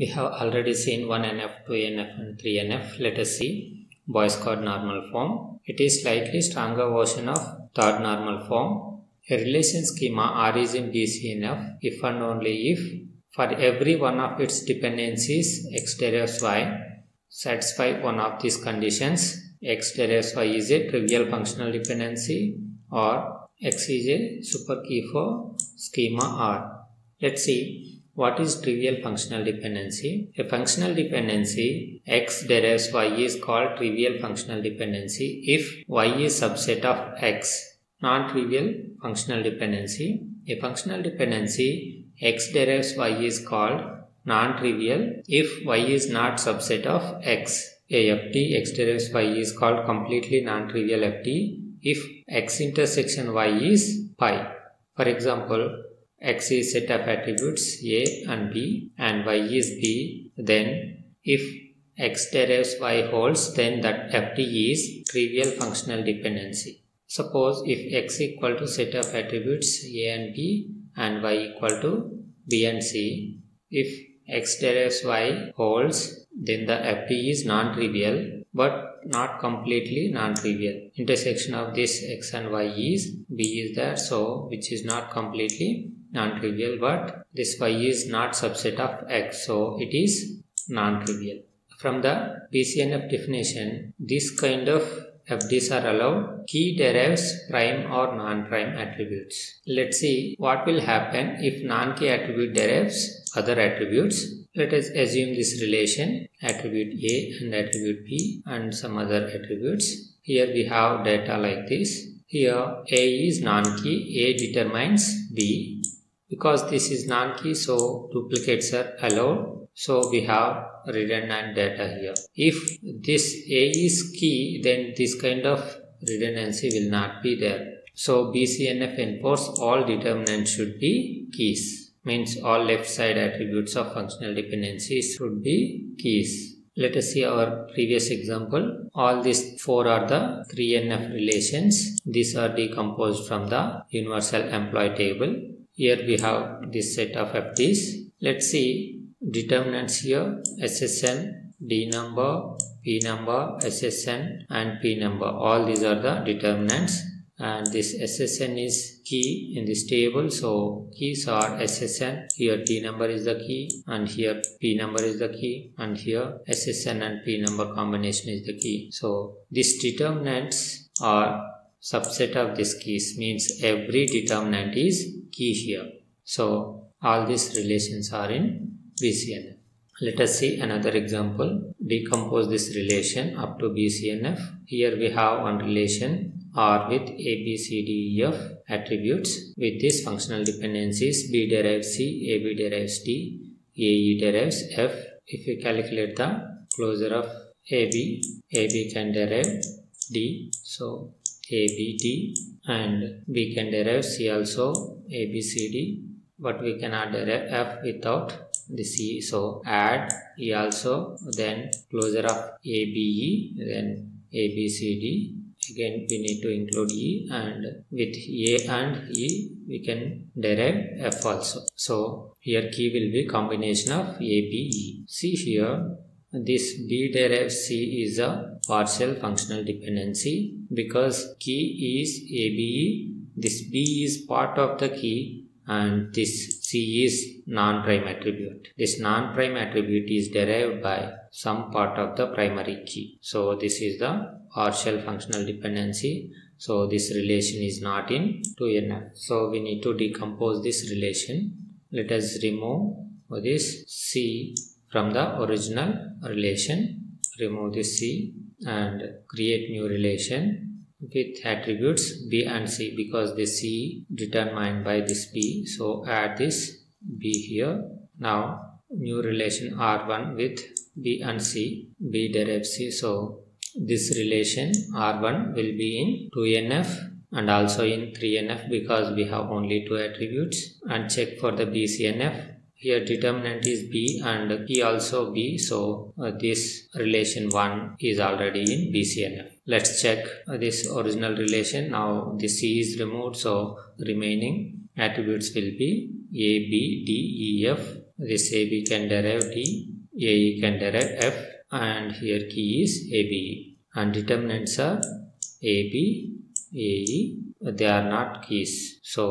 We have already seen 1NF, 2NF and 3NF. Let us see Boyce Codd normal form. It is slightly stronger version of third normal form. A relation schema R is in BCNF if and only if for every one of its dependencies x derives y satisfy one of these conditions x derives y is a trivial functional dependency or x is a super key for schema R. Let's see what is trivial functional dependency? A functional dependency x derives y is called trivial functional dependency if y is subset of x. Non-trivial functional dependency. A functional dependency x derives y is called non-trivial if y is not subset of x. A FD x derives y is called completely non-trivial FD if x intersection y is phi. For example, x is set of attributes a and b and y is b. Then if x derives y holds then that FD is trivial functional dependency. Suppose if x equal to set of attributes a and b and y equal to b and c. If x derives y holds then the FD is non-trivial. But not completely non-trivial. Intersection of this x and y is b is there so which is not completely non-trivial but this y is not subset of x so it is non-trivial. From the BCNF definition this kind of FDs are allowed key derives prime or non-prime attributes. Let's see what will happen if non-key attribute derives other attributes. Let us assume this relation attribute A and attribute B and some other attributes. Here we have data like this. Here A is non-key, A determines B. Because this is non-key so duplicates are allowed. So we have redundant data here. If this a is key then this kind of redundancy will not be there. So bcnf enforce all determinants should be keys means all left side attributes of functional dependencies should be keys let us see our previous example. All these four are the 3NF relations. These are decomposed from the universal employee table. Here we have this set of FDs. Let's see determinants here SSN, D number, P number, SSN and P number. All these are the determinants and this SSN is key in this table. So keys are SSN. Here D number is the key and here P number is the key and here SSN and P number combination is the key. So these determinants are subset of these keys means every determinant is key here. So all these relations are in BCNF. Let us see another example. Decompose this relation up to BCNF. Here we have one relation R with A, B, C, D, E, F attributes. With these functional dependencies, B derives C, A, B derives D, A, E derives F. If we calculate the closure of A, B, A, B can derive D. So a, B, D and we can derive C also A, B, C, D but we cannot derive F without the C. So add E also then closure of A, B, E then A, B, C, D again we need to include E and with A and E we can derive F also. So here key will be combination of A, B, E. See here this B derives C is a partial functional dependency because key is ABE. This B is part of the key and this C is non-prime attribute. This non-prime attribute is derived by some part of the primary key. So this is the partial functional dependency. So this relation is not in 2NF. So we need to decompose this relation. Let us remove this C from the original relation remove this c and create new relation with attributes b and c because this c determined by this b. So add this b here. Now new relation r1 with b and c b derives c. So this relation r1 will be in 2nf and also in 3nf because we have only two attributes. And check for the bcnf here determinant is b and key also b. So uh, this relation 1 is already in bcnf let's check uh, this original relation. Now this c is removed. So remaining attributes will be a b d e f. This AB can derive d a e can derive F. And here key is a b and determinants are AB, AE, they are not keys. So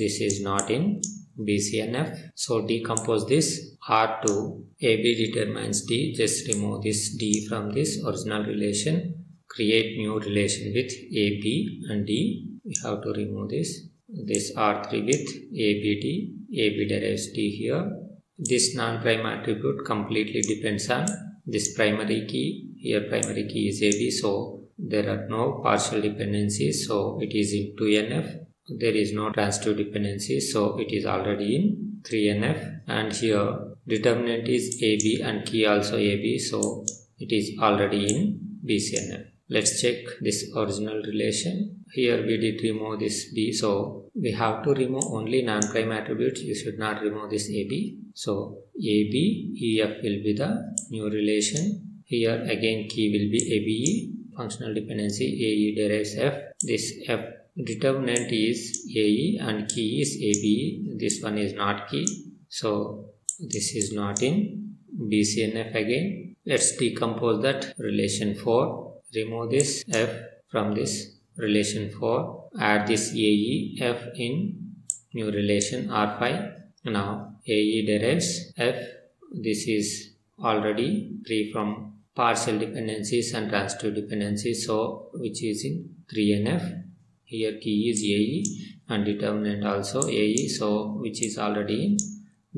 this is not in BCNF. So decompose this R2, AB determines D, just remove this D from this original relation, create new relation with AB and D. We have to remove this. This R3 with ABD, AB derives D here. This non-prime attribute completely depends on this primary key. Here primary key is AB, so there are no partial dependencies, so it is in 2NF there is no transitive dependency so it is already in 3NF and here determinant is AB and key also AB so it is already in BCNF. Let's check this original relation. Here we did remove this B so we have to remove only non-prime attributes you should not remove this AB. So AB EF will be the new relation. Here again key will be ABE functional dependency AE derives F. This F determinant is AE and key is AB. This one is not key. So this is not in BCNF again. Let's decompose that relation 4. Remove this F from this relation 4. Add this AE F in new relation R5. Now AE derives F. This is already free from partial dependencies and transitive dependencies so which is in 3NF here key is AE and determinant also AE so which is already in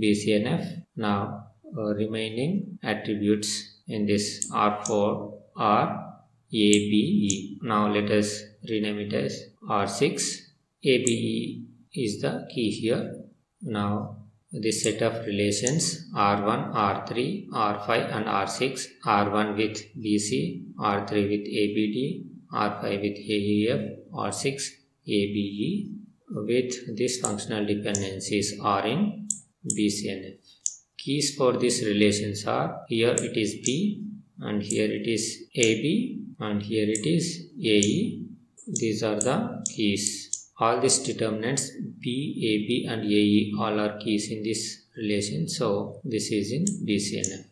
BCNF now uh, remaining attributes in this R4 are ABE now let us rename it as R6 ABE is the key here. Now this set of relations R1, R3, R5 and R6 R1 with BC, R3 with ABD, R5 with AEF, R6 ABE with these functional dependencies are in BCNF. Keys for these relations are here it is B and here it is AB and here it is AE. These are the keys. All these determinants B, AB and AE all are keys in this relation. So this is in BCNF.